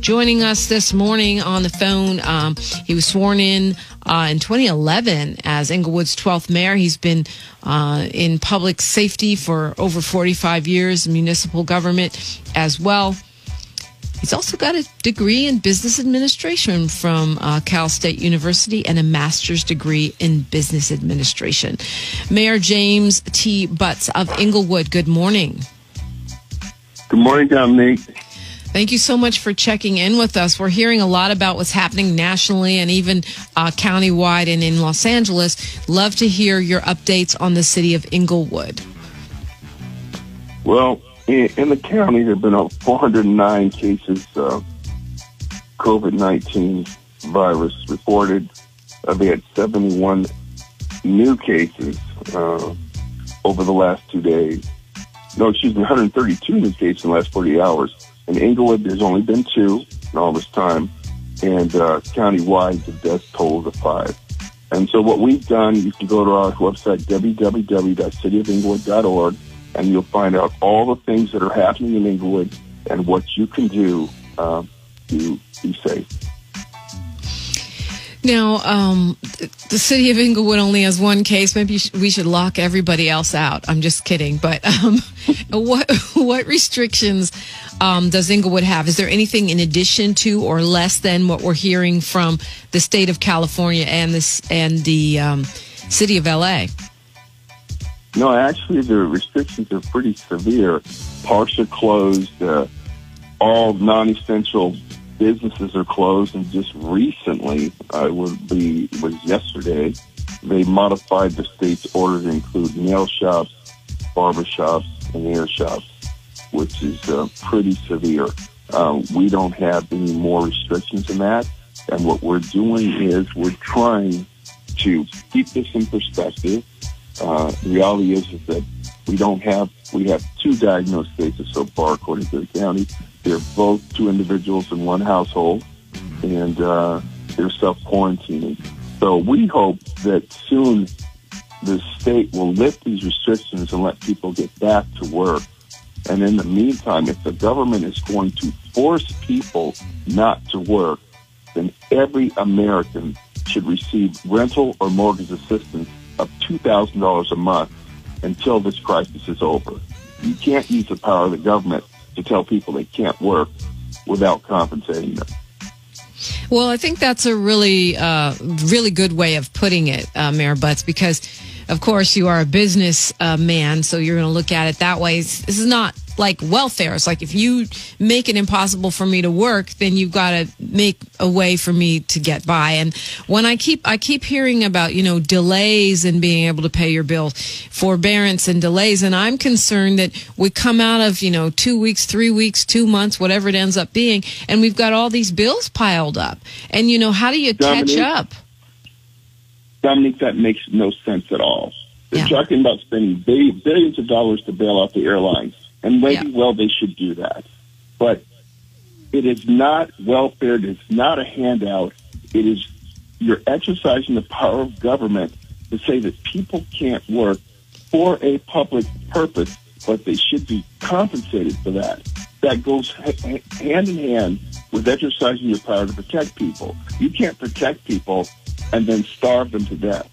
joining us this morning on the phone. Um, he was sworn in uh, in 2011 as Inglewood's 12th mayor. He's been uh, in public safety for over 45 years, municipal government as well. He's also got a degree in business administration from uh, Cal State University and a master's degree in business administration. Mayor James T. Butts of Inglewood, good morning. Good morning, Dominique. Thank you so much for checking in with us. We're hearing a lot about what's happening nationally and even uh, countywide and in Los Angeles. Love to hear your updates on the city of Inglewood. Well, in, in the county, there have been 409 cases of COVID-19 virus reported. Uh, they had 71 new cases uh, over the last two days. No, excuse me, 132 new cases in the last 48 hours. In Inglewood, there's only been two in all this time, and uh, countywide, the death toll is five. And so what we've done, you can go to our website, www.cityofinglewood.org, and you'll find out all the things that are happening in Inglewood and what you can do uh, to be safe. Now, um, the city of Inglewood only has one case. Maybe we should lock everybody else out. I'm just kidding. But um, what what restrictions um, does Inglewood have? Is there anything in addition to or less than what we're hearing from the state of California and this and the um, city of LA? No, actually, the restrictions are pretty severe. Parks are closed. Uh, all non-essential businesses are closed, and just recently, I would be was yesterday, they modified the state's order to include nail shops, barber shops, and hair shops, which is uh, pretty severe. Uh, we don't have any more restrictions than that, and what we're doing is we're trying to keep this in perspective uh, the reality is, is that we don't have, we have two diagnosed cases so far, according to the county. They're both two individuals in one household, and uh, they're self-quarantining. So we hope that soon the state will lift these restrictions and let people get back to work. And in the meantime, if the government is going to force people not to work, then every American should receive rental or mortgage assistance of $2,000 a month until this crisis is over. You can't use the power of the government to tell people they can't work without compensating them. Well, I think that's a really, uh, really good way of putting it, uh, Mayor Butts, because of course you are a business uh, man, so you're going to look at it that way. This is not like welfare. It's like if you make it impossible for me to work, then you've got to make a way for me to get by. And when I keep I keep hearing about you know delays and being able to pay your bill, forbearance and delays, and I'm concerned that we come out of you know two weeks, three weeks, two months, whatever it ends up being, and we've got all these bills piled up. And you know how do you Dominique, catch up? Dominique, that makes no sense at all. They're yeah. talking about spending billions of dollars to bail out the airlines and maybe, yeah. well, they should do that. But it is not welfare. It is not a handout. It is you're exercising the power of government to say that people can't work for a public purpose, but they should be compensated for that. That goes hand in hand with exercising your power to protect people. You can't protect people and then starve them to death.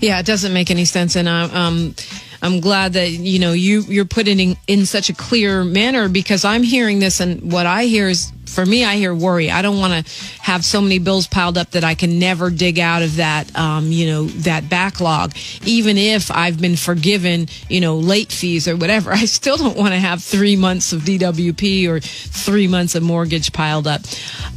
Yeah, it doesn't make any sense. And uh, um, I'm glad that you know you you're putting in in such a clear manner because I'm hearing this and what I hear is for me I hear worry. I don't want to have so many bills piled up that I can never dig out of that um, you know that backlog. Even if I've been forgiven you know late fees or whatever, I still don't want to have three months of DWP or three months of mortgage piled up.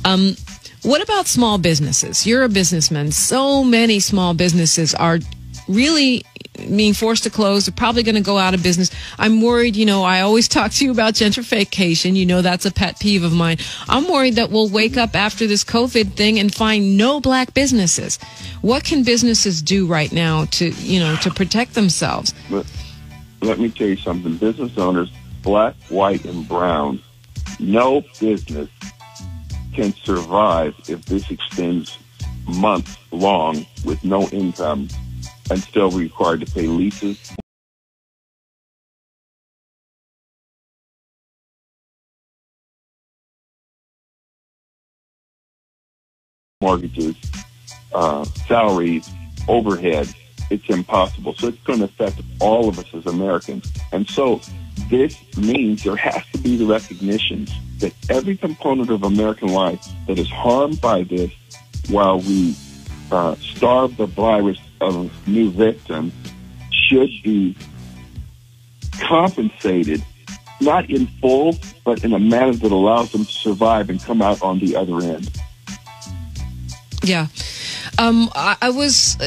Um, what about small businesses? You're a businessman. So many small businesses are really being forced to close. They're probably going to go out of business. I'm worried, you know, I always talk to you about gentrification. You know, that's a pet peeve of mine. I'm worried that we'll wake up after this COVID thing and find no black businesses. What can businesses do right now to, you know, to protect themselves? But let me tell you something. Business owners, black, white, and brown, no business can survive if this extends months long with no income and still required to pay leases. Mortgages, uh, salaries, overhead, it's impossible. So it's going to affect all of us as Americans. And so this means there has to be the recognition that every component of American life that is harmed by this, while we uh, starve the virus of new victims should be compensated, not in full, but in a manner that allows them to survive and come out on the other end. Yeah. Um, I, I was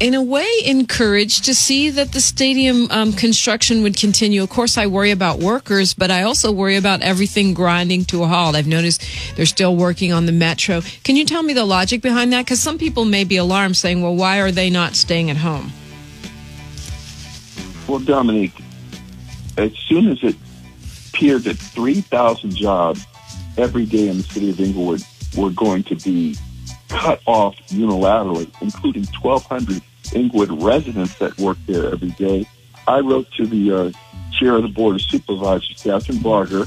in a way encouraged to see that the stadium um, construction would continue. Of course, I worry about workers, but I also worry about everything grinding to a halt. I've noticed they're still working on the metro. Can you tell me the logic behind that? Because some people may be alarmed, saying, "Well, why are they not staying at home?" Well, Dominique, as soon as it appeared that 3,000 jobs every day in the city of Inglewood were going to be cut off unilaterally, including 1,200 Inglewood residents that work there every day. I wrote to the uh, chair of the board of supervisors, Kathryn Barger,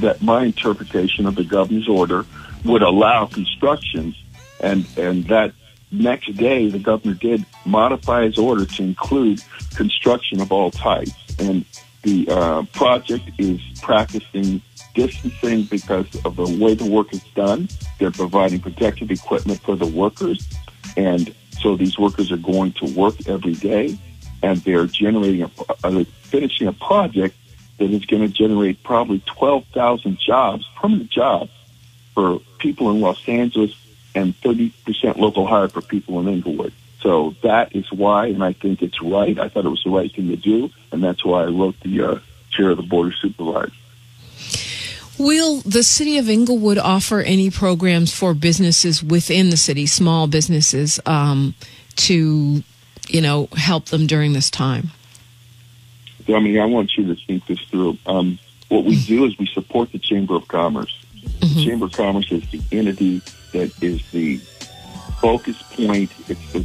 that my interpretation of the governor's order would allow construction, and and that next day the governor did modify his order to include construction of all types, and the uh, project is practicing distancing because of the way the work is done. They're providing protective equipment for the workers, and so these workers are going to work every day, and they're generating a, uh, finishing a project that is going to generate probably 12,000 jobs, permanent jobs, for people in Los Angeles and 30% local hire for people in Inglewood. So that is why, and I think it's right. I thought it was the right thing to do, and that's why I wrote the uh, chair of the board of supervisors. Will the city of Inglewood offer any programs for businesses within the city, small businesses, um, to you know help them during this time? Dominique, I want you to think this through. Um, what we do is we support the Chamber of Commerce. Mm-hmm. The Chamber of Commerce is the entity that is the focus point. It's the,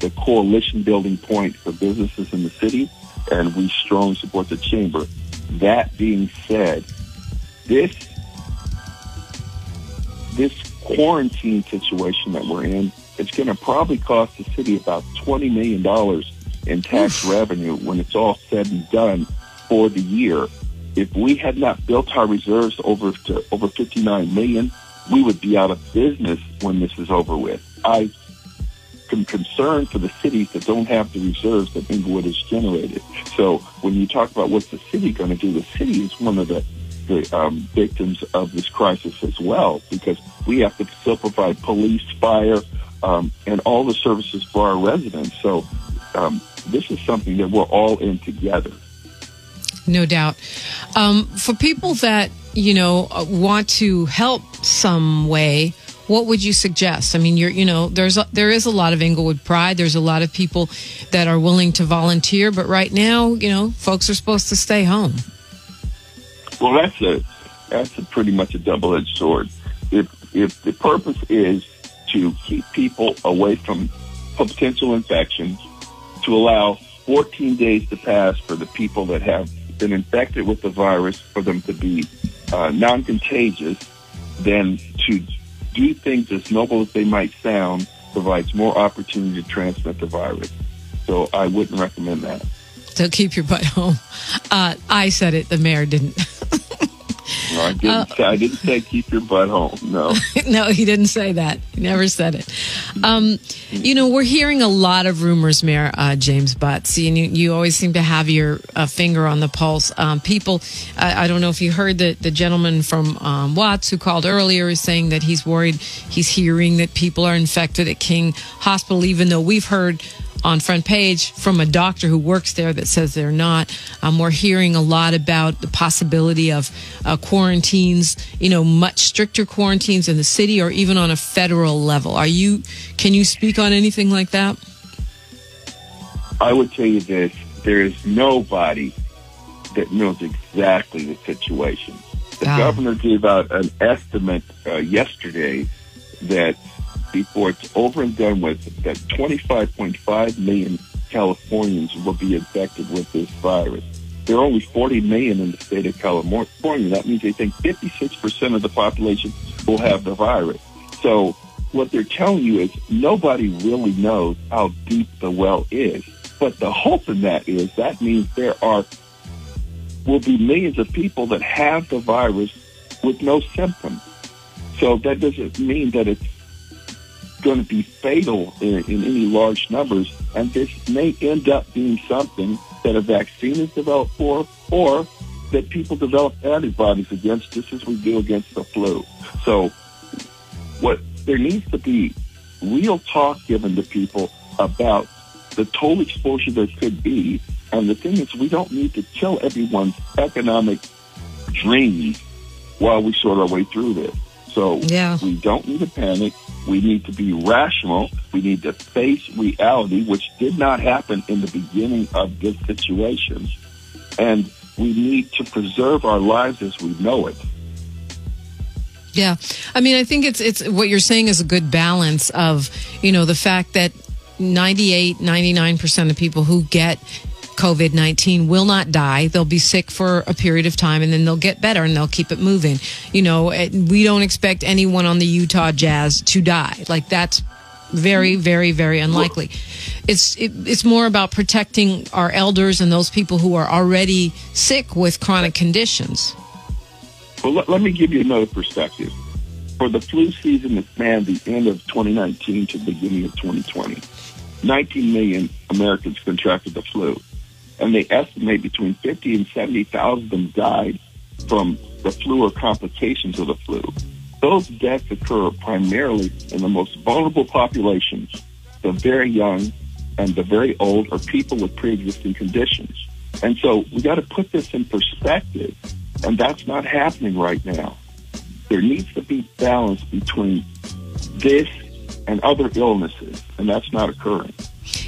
the coalition building point for businesses in the city, and we strongly support the chamber. That being said, this this quarantine situation that we're in, it's going to probably cost the city about twenty million dollars in tax revenue when it's all said and done for the year. If we had not built our reserves over to over fifty nine million, we would be out of business when this is over with. I am concerned for the cities that don't have the reserves that Inglewood has generated. So when you talk about what's the city going to do, the city is one of the the um, victims of this crisis as well, because we have to still provide police, fire, um, and all the services for our residents. So um, this is something that we're all in together. No doubt. Um, for people that you know uh, want to help some way, what would you suggest? I mean, you're, you know, there's a, there is a lot of Inglewood pride. There's a lot of people that are willing to volunteer, but right now, you know, folks are supposed to stay home. Well, that's a that's a pretty much a double edged sword. If if the purpose is to keep people away from potential infections, to allow 14 days to pass for the people that have been infected with the virus for them to be uh, non-contagious, then to do things as noble as they might sound provides more opportunity to transmit the virus. So I wouldn't recommend that. So keep your butt home. Uh, I said it. The mayor didn't. No, I didn't. Uh, say, I didn't say keep your butt home. No. no, he didn't say that. He never said it. Um, you know, we're hearing a lot of rumors, Mayor uh, James Butts. And you, you always seem to have your uh, finger on the pulse. Um, people, I, I, don't know if you heard the the gentleman from um, Watts who called earlier is saying that he's worried. He's hearing that people are infected at King Hospital, even though we've heard on front page from a doctor who works there that says they're not. Um, we're hearing a lot about the possibility of uh, quarantines, you know, much stricter quarantines in the city or even on a federal level. Are you? Can you speak on anything like that? I would tell you this: there is nobody that knows exactly the situation. The ah. governor gave out an estimate uh, yesterday that before it's over and done with, that 25.5 million Californians will be infected with this virus. There are only 40 million in the state of California. That means they think 56% of the population will have the virus. So what they're telling you is nobody really knows how deep the well is. But the hope in that is that means there are will be millions of people that have the virus with no symptoms. So that doesn't mean that it's going to be fatal in, in any large numbers. And this may end up being something that a vaccine is developed for or that people develop antibodies against just as we do against the flu. So what there needs to be real talk given to people about the total exposure there could be. And the thing is, we don't need to kill everyone's economic dreams while we sort our way through this. So yeah. we don't need to panic. We need to be rational. We need to face reality, which did not happen in the beginning of this situation. And we need to preserve our lives as we know it. Yeah. I mean, I think it's it's what you're saying is a good balance of, you know, the fact that 98, 99% of people who get COVID 19 will not die. They'll be sick for a period of time and then they'll get better and they'll keep it moving. You know, we don't expect anyone on the Utah Jazz to die. Like, that's very, very, very unlikely. It's it, it's more about protecting our elders and those people who are already sick with chronic conditions. Well, let, let me give you another perspective. For the flu season that spanned the end of 2019 to the beginning of 2020, 19 million Americans contracted the flu, and they estimate between 50 and 70,000 of them died from the flu or complications of the flu. Those deaths occur primarily in the most vulnerable populations, the very young and the very old, or people with pre-existing conditions. And so we got to put this in perspective, and that's not happening right now. There needs to be balance between this and other illnesses, and that's not occurring.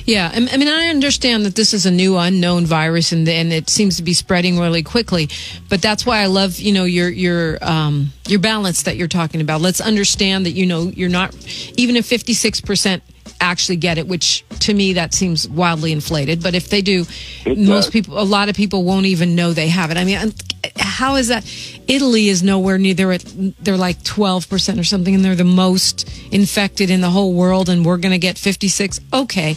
Yeah, I mean, I understand that this is a new unknown virus, and and it seems to be spreading really quickly. But that's why I love, you know, your your um, your balance that you're talking about. Let's understand that you know you're not even if 56 percent actually get it, which to me that seems wildly inflated. But if they do, It most does. people, a lot of people won't even know they have it. I mean, how is that? Italy is nowhere near. They're at, they're like twelve percent or something, and they're the most infected in the whole world. And we're going to get fifty six. Okay,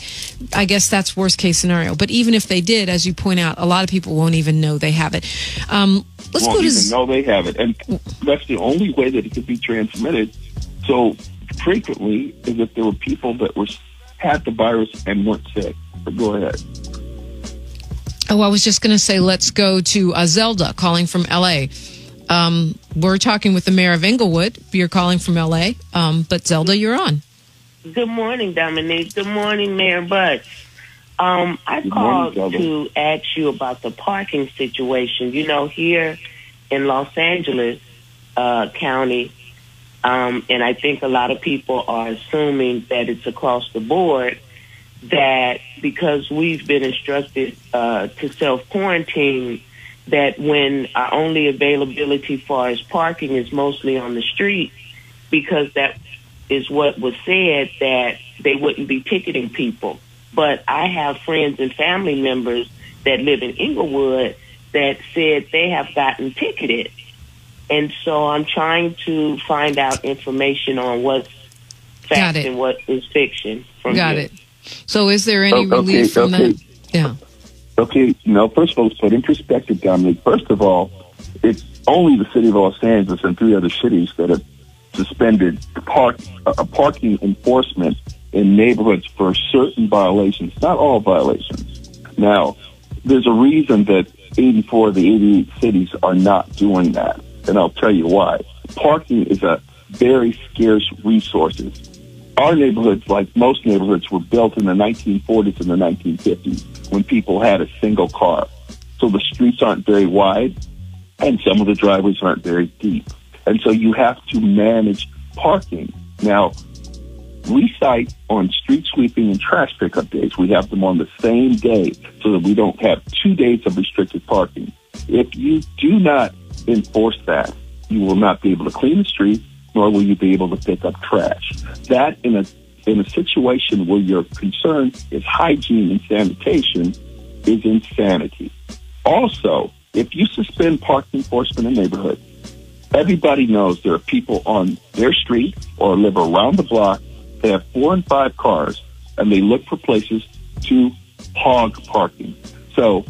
I guess that's worst case scenario. But even if they did, as you point out, a lot of people won't even know they have it. Um, let's won't go to Z- know they have it, and that's the only way that it could be transmitted. So frequently, is if there were people that were had the virus and weren't sick. But go ahead. Oh, I was just going to say, let's go to uh, Zelda calling from LA. Um, we're talking with the mayor of Inglewood. You're calling from LA, um, but Zelda, you're on. Good morning, Dominique. Good morning, Mayor Butch. Um, I Good called morning, to ask you about the parking situation. You know, here in Los Angeles uh, County, um, and I think a lot of people are assuming that it's across the board, that because we've been instructed uh, to self quarantine, that when our only availability for as parking is mostly on the street, because that is what was said that they wouldn't be ticketing people. But I have friends and family members that live in Inglewood that said they have gotten ticketed. And so I'm trying to find out information on what's fact and what is fiction. From Got you. it. So, is there any okay, relief from okay. that? Yeah. Okay, no, first of all, let's put in perspective, Dominique. First of all, it's only the city of Los Angeles and three other cities that have suspended park, uh, parking enforcement in neighborhoods for certain violations, not all violations. Now, there's a reason that 84 of the 88 cities are not doing that, and I'll tell you why. Parking is a very scarce resource. Our neighborhoods, like most neighborhoods, were built in the 1940s and the 1950s when people had a single car. So the streets aren't very wide and some of the driveways aren't very deep. And so you have to manage parking. Now, we cite on street sweeping and trash pickup days. We have them on the same day so that we don't have two days of restricted parking. If you do not enforce that, you will not be able to clean the street, nor will you be able to pick up trash. That in a in a situation where your concern is hygiene and sanitation is insanity. Also, if you suspend park enforcement in neighborhoods, Everybody knows there are people on their street or live around the block. They have four and five cars, and they look for places to hog parking. So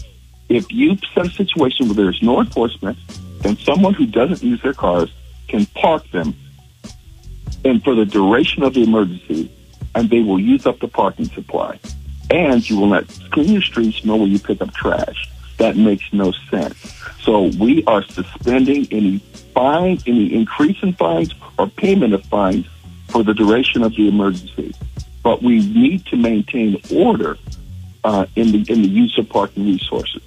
if you set a situation where there's no enforcement, then someone who doesn't use their cars can park them and for the duration of the emergency, and they will use up the parking supply. And you will not clean your streets nor will you pick up trash. That makes no sense. So we are suspending any fine, any increase in fines or payment of fines for the duration of the emergency. But we need to maintain order uh, in the in the use of parking resources.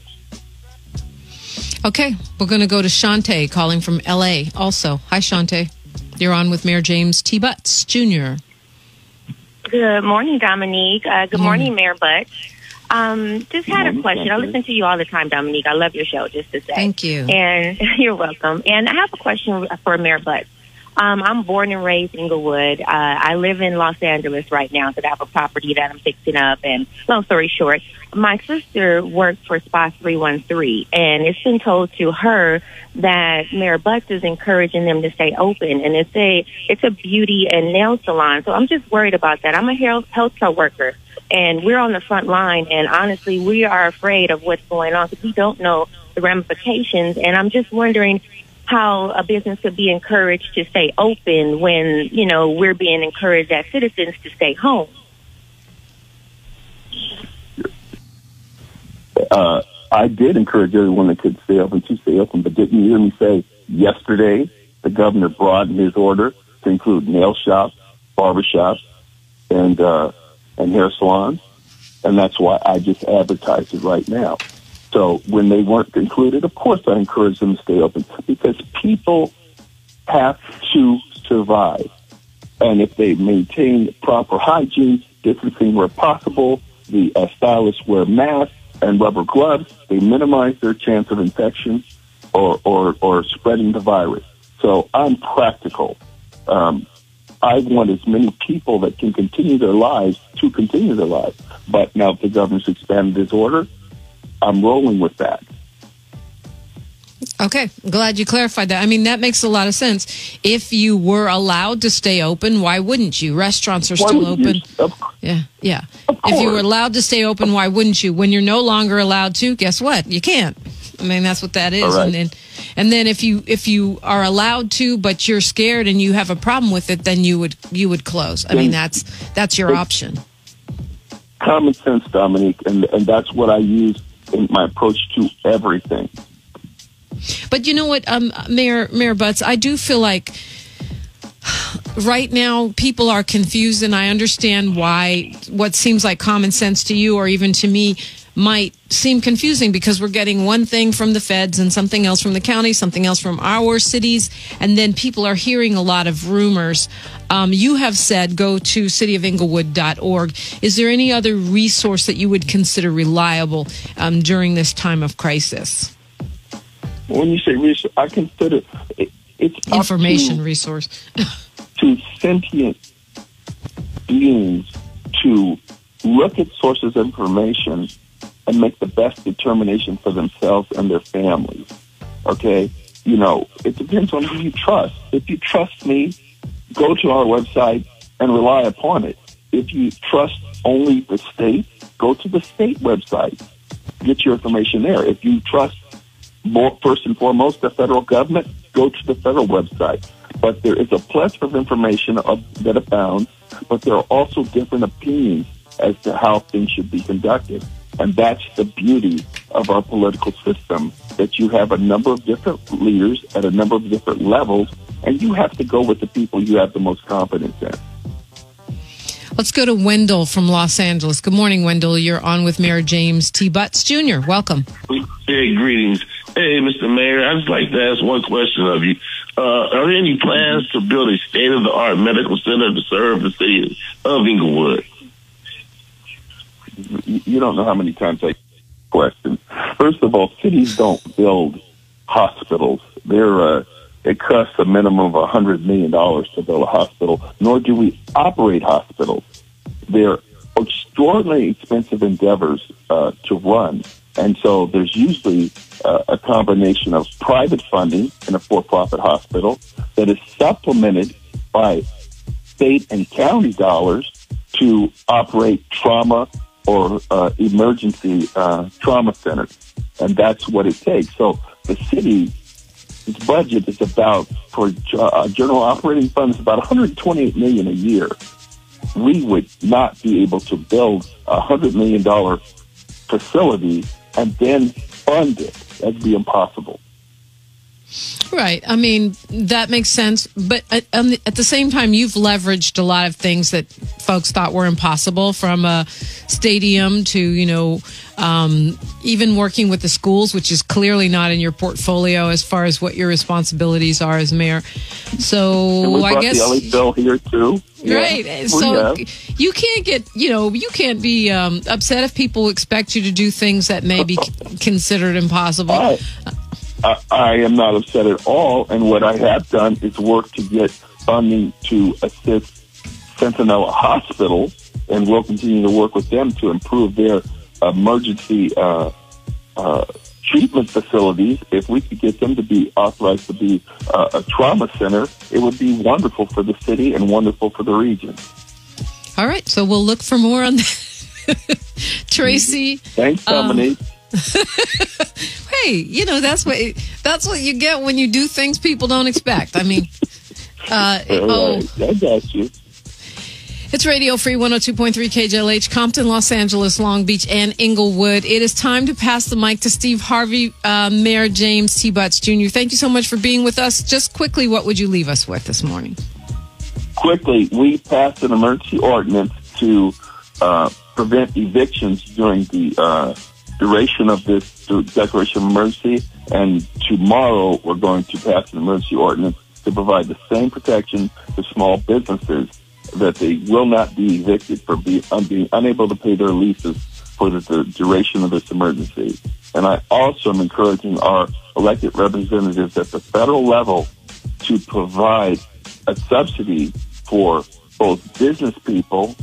Okay, we're going to go to Shante calling from LA also. Hi, Shante. You're on with Mayor James T. Butts Jr. Good morning, Dominique. Uh, good morning, Mayor Butts. Um, just had a question. I listen to you all the time, Dominique. I love your show, just to say. Thank you. And you're welcome. And I have a question for Mayor Butts. Um, I'm born and raised in Inglewood. Uh, I live in Los Angeles right now, so I have a property that I'm fixing up. And long story short, my sister works for SPA 313, and it's been told to her that Mayor Butts is encouraging them to stay open, and it's a it's a beauty and nail salon. So I'm just worried about that. I'm a health healthcare worker, and we're on the front line, and honestly, we are afraid of what's going on because we don't know the ramifications. And I'm just wondering how a business could be encouraged to stay open when, you know, we're being encouraged as citizens to stay home. Uh, I did encourage everyone that could stay open to stay open, but didn't you hear me say yesterday the governor broadened his order to include nail shops, barbershops, and uh, and hair salons, and that's why I just advertised it right now. So when they weren't included, of course I encourage them to stay open because people have to survive. And if they maintain proper hygiene, distancing where possible, the uh, stylists wear masks and rubber gloves, they minimize their chance of infection or, or, or spreading the virus. So I'm practical. Um, I want as many people that can continue their lives to continue their lives. But now if the governor's expanded his order, I'm rolling with that. Okay, glad you clarified that. I mean, that makes a lot of sense. If you were allowed to stay open, why wouldn't you? Restaurants are Why still open. you? Yeah, yeah. If you were allowed to stay open, why wouldn't you? When you're no longer allowed to, guess what? You can't. I mean, that's what that is. Right. And then, and then if you if you are allowed to, but you're scared and you have a problem with it, then you would you would close. I mean, that's that's your option. Common sense, Dominique, and, and that's what I use my approach to everything. But you know what, um, Mayor Mayor Butts, I do feel like right now people are confused, and I understand why what seems like common sense to you or even to me might seem confusing because we're getting one thing from the feds and something else from the county, something else from our cities, and then people are hearing a lot of rumors. Um, you have said go to cityofinglewood.org. Is there any other resource that you would consider reliable um, during this time of crisis? When you say resource, I consider it, it's Information to, resource. to sentient beings to look at sources of information and make the best determination for themselves and their families. Okay? You know, it depends on who you trust. If you trust me, go to our website and rely upon it. If you trust only the state, go to the state website. Get your information there. If you trust more, first and foremost the federal government, go to the federal website. But there is a plethora of information of, that abounds, but there are also different opinions as to how things should be conducted. And that's the beauty of our political system, that you have a number of different leaders at a number of different levels, and you have to go with the people you have the most confidence in. Let's go to Wendell from Los Angeles. Good morning, Wendell. You're on with Mayor James T. Butts Jr. Welcome. Hey, greetings. Hey, Mr. Mayor, I'd just like to ask one question of you. Uh, are there any plans to build a state of the art medical center to serve the city of Inglewood? You don't know how many times I question. First of all, cities don't build hospitals. They're uh, it costs a minimum of a hundred million dollars to build a hospital. Nor do we operate hospitals. They're extraordinarily expensive endeavors uh, to run, And so there's usually uh, a combination of private funding in a for-profit hospital that is supplemented by state and county dollars to operate trauma or uh, emergency uh, trauma centers. And that's what it takes. So the city, its budget is about, for uh, general operating funds, about 128 million a year. We would not be able to build a $100 million facility and then fund it. That'd be impossible. Right. I mean, that makes sense. But at, at, the same time, you've leveraged a lot of things that folks thought were impossible from a stadium to, you know, um, even working with the schools, which is clearly not in your portfolio as far as what your responsibilities are as mayor. So I guess. the LA bill here too. Right. Yeah. So you can't get, you know, you can't be um, upset if people expect you to do things that may be considered impossible. I, I, I am not upset at all. And what I have done is work to get funding to assist Centinela Hospital, and we'll continue to work with them to improve their emergency uh, uh, treatment facilities. If we could get them to be authorized to be uh, a trauma center, it would be wonderful for the city and wonderful for the region. All right, so we'll look for more on that. Tracy. Thanks, Dominique. Um, hey, you know that's what that's what you get when you do things people don't expect. I mean, uh, oh, I got you. It's Radio Free 102.3 KJLH, Compton, Los Angeles, Long Beach, and Inglewood. It is time to pass the mic to Steve Harvey, uh, Mayor James T. Butts Jr. Thank you so much for being with us. Just quickly, what would you leave us with this morning? Quickly, we passed an emergency ordinance to uh, prevent evictions during the uh, duration of this declaration of emergency. And tomorrow we're going to pass an emergency ordinance to provide the same protection to small businesses that they will not be evicted for be, being unable to pay their leases for the duration of this emergency. And I also am encouraging our elected representatives at the federal level to provide a subsidy for both business people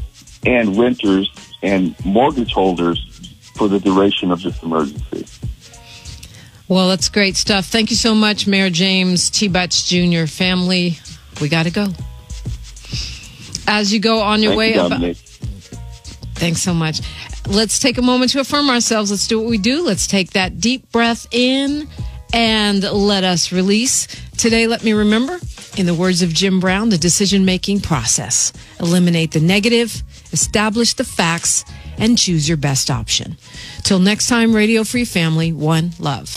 and renters and mortgage holders for the duration of this emergency. Well, that's great stuff. Thank you so much, Mayor James T. Butts Jr. Family, we got to go. As you go on your Thank way, you, about, thanks so much. Let's take a moment to affirm ourselves. Let's do what we do. Let's take that deep breath in and let us release. Today, let me remember, in the words of Jim Brown, the decision making process. Eliminate the negative, establish the facts, and choose your best option. Till next time, Radio Free Family, one love.